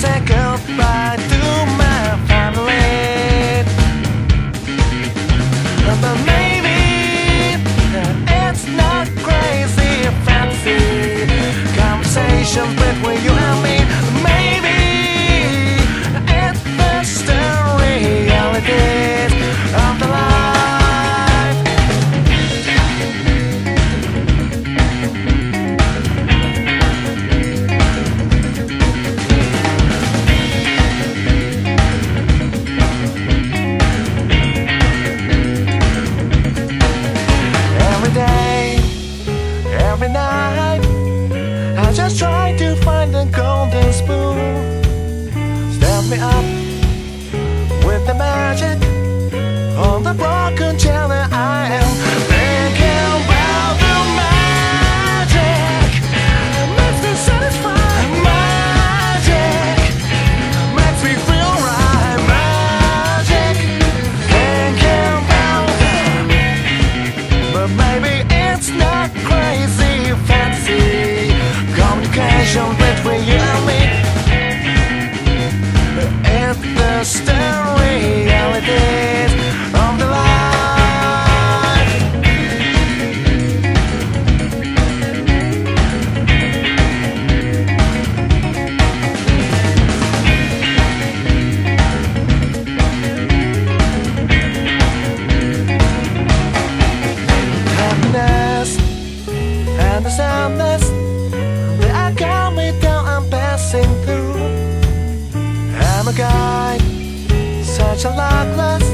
second. every night. I just try to find the golden spoon. Step me up with the magic On the broken chain. A luckless, but